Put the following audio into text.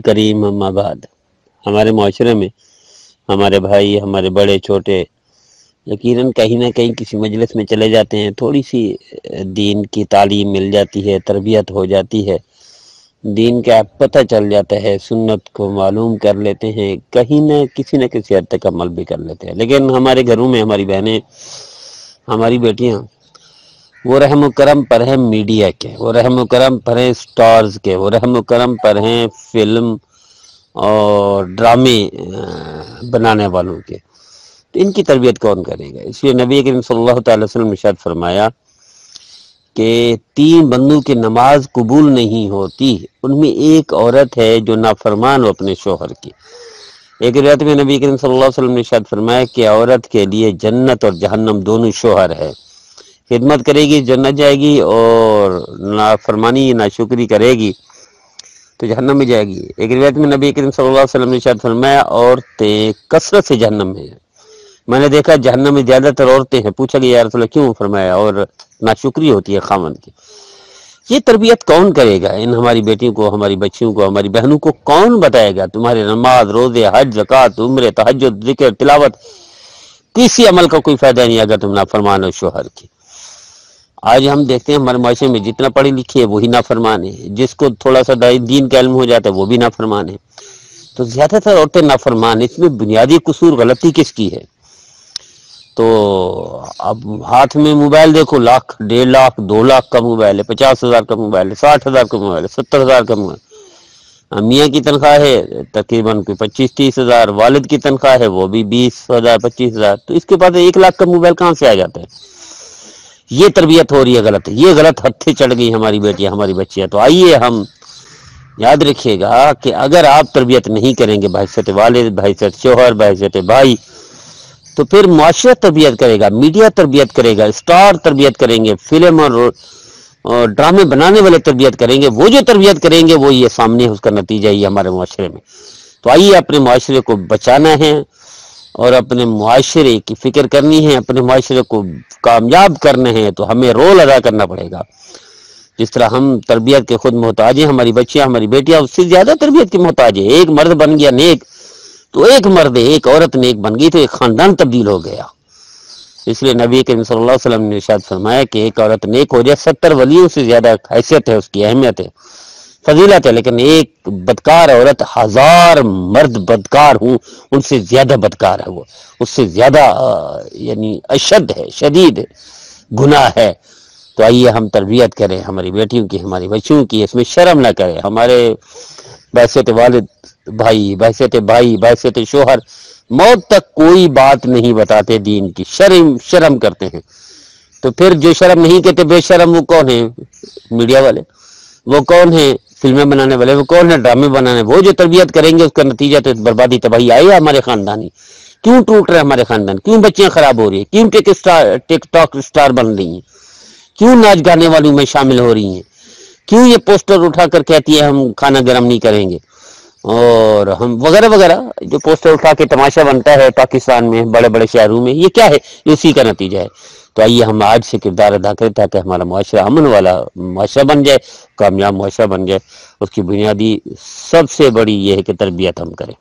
करीम हमारे माशरे में हमारे भाई हमारे बड़े छोटे यकीनन कहीं ना कहीं किसी मजलिस में चले जाते हैं थोड़ी सी दीन की तालीम मिल जाती है तरबियत हो जाती है दीन का पता चल जाता है सुन्नत को मालूम कर लेते हैं कहीं ना किसी न किसी हद तक अमल भी कर लेते हैं लेकिन हमारे घरों में हमारी बहनें हमारी बेटियाँ वो रहम करम पर हैं मीडिया के, वो रहम करम पर हैं स्टार्स के, वो रहम करम पर हैं फ़िल्म और ड्रामे बनाने वालों के। तो इनकी तरबियत कौन करेगा? इसलिए नबी करीम सल्लल्लाहु अलैहि वसल्लम फरमाया कि तीन बंदों की नमाज़ कबूल नहीं होती, उनमें एक औरत है जो नाफरमान हो अपने शोहर की। एक रिवायत में नबी करीम सल्लल्लाहु अलैहि वसल्लम ने शायद फरमाया कि औरत के लिए जन्नत और जहन्नम दोनों शोहर है। खिदमत करेगी, जन्नत जाएगी और ना फरमानी ना शुक्री करेगी तो जहन्नम में जाएगी। एक रिवायत में नबी करीम वसल्लम ने शायद फरमाया, औरतें कसरत से जहन्नम में है। मैंने देखा जहन्नम में ज़्यादातर औरतें हैं। पूछा गया यार क्यों? फरमाया, और नाशुक्री होती है खामन की। ये तरबियत कौन करेगा? इन हमारी बेटियों को, हमारी बच्चियों को, हमारी बहनों को कौन बताएगा? तुम्हारे नमाज़, रोज़े, हज, जक़ात, उम्र तहजद ज़िक्र, तिलावत, किसी अमल का कोई फ़ायदा नहीं अगर तुम ना फरमान शोहर की। आज हम देखते हैं हमारे माशरे में जितना पढ़ी लिखी है वही नाफरमान है। जिसको थोड़ा सा दीन का इल्म हो जाता है, वो भी नाफरमान है। तो ज़्यादातर औरतें नाफरमान इसमें बुनियादी कसूर गलती किसकी है? तो अब हाथ में मोबाइल देखो, लाख, डेढ़ लाख, दो लाख का मोबाइल है, पचास हज़ार का मोबाइल है, साठ हज़ार का मोबाइल है, सत्तर हज़ार का मोबाइल मियाँ की तनख्वाह है, तकरीबन कोई पच्चीस तीस हज़ार, वालिद की तनख्वाह है, वो भी बीस हज़ार, पच्चीस हज़ार। तो इसके पास एक लाख का मोबाइल कहाँ से आ जाता है? ये तरबियत हो रही है गलत। ये गलत हथे चढ़ गई हमारी बेटियाँ हमारी बच्चियाँ। तो आइए हम याद रखिएगा कि अगर आप तरबियत नहीं करेंगे बहसत वाले बहसत शोहर बहसत भाई तो फिर मुआशरा तरबियत करेगा मीडिया तरबियत करेगा स्टार तरबियत करेंगे फ़िल्म और, और ड्रामे बनाने वाले तरबियत करेंगे वो जो तरबियत करेंगे वो ये सामने उसका नतीजा ही हमारे मुआरे में। तो आइए अपने मुआरे को बचाना है और अपने मुआरे की फ़िक्र करनी है, अपने मुआरे को कामयाब करने हैं तो हमें रोल अदा करना पड़ेगा। जिस तरह हम तरबियत के खुद मोहताज हैं, हमारी बच्चियाँ, हमारी बेटियाँ, उससे ज़्यादा तरबियत के मोहताज है। एक मर्द बन गया नेक तो एक मर्द, एक औरत नेक बन गई तो एक खानदान तब्दील हो गया। इसलिए नबी करीम सल्लल्लाहु अलैहि वसल्लम ने शायद फरमाया कि एक औरत नेक हो जाए, सत्तर वलियों से ज़्यादा हैसियत है, उसकी अहमियत है। फजीलत है, लेकिन एक बदकार औरत, हज़ार मर्द बदकार हूँ, उनसे ज़्यादा बदकार है वो। उससे ज़्यादा यानी अशद है, शदीद गुनाह है। तो आइए हम तरबियत करें हमारी बेटियों की, हमारी बच्चियों की, इसमें शर्म ना करें। हमारे बैसत वालिद भाई बैसत भाई बैसत शोहर, मौत तक कोई बात नहीं बताते दीन की। शर्म शर्म करते हैं। तो फिर जो शर्म नहीं कहते, बेशरम वो कौन है? मीडिया वाले। वो कौन है? फ़िल्में बनाने वाले, वो कौन है? ड्रामे बनाने, वो जो तरबियत करेंगे, उसका नतीजा तो बर्बादी तबाही आएगा हमारे खानदानी। क्यों टूट रहे हमारे खानदान? क्यों बच्चियाँ खराब हो रही है? क्यों टिक स्टार, टिकटॉक स्टार बन रही हैं? क्यों नाच गाने वालों में शामिल हो रही हैं? क्यों ये पोस्टर उठा कर कहती है, हम खाना गर्म नहीं करेंगे? और हम वगैरह वगैरह, जो पोस्टर उठा के तमाशा बनता है पाकिस्तान में बड़े बड़े शहरों में, ये क्या है? उसी का नतीजा है। तो आइए हम आज से किरदार अदा करें ताकि हमारा मुआरा अमन वाला मुआरा बन जाए, कामयाब मुआरा बन जाए। उसकी बुनियादी सबसे बड़ी ये है कि तरबियत हम करें।